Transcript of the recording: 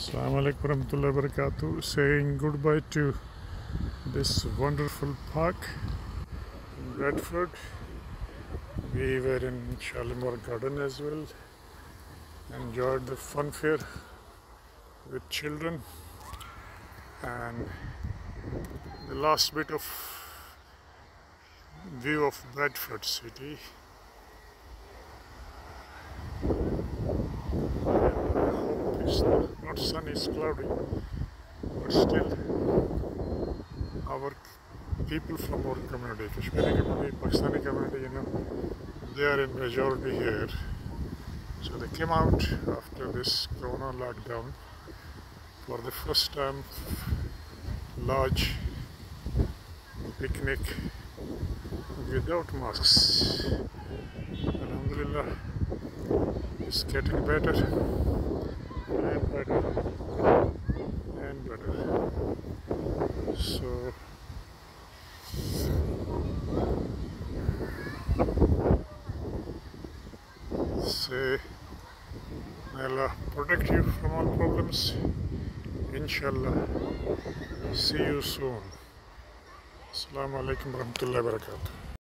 Assalamu alaikum warahmatullahi wabarakatuh. Saying goodbye to this wonderful park in Bradford. We were in Shalimar Garden as well. Enjoyed the fun fair with children and the last bit of view of Bradford city. hope it's not sunny, it's cloudy, but still, our people from our community, Kashmiri community, Pakistani community, you know, they are in majority here. So they came out after this Corona lockdown for the first time, large picnic without masks. Alhamdulillah, it's getting better and better and better. So say may Allah uh, protect you from all problems. Inshallah. See you soon. Assalamu alaikum warahmatullahi wabarakatuh.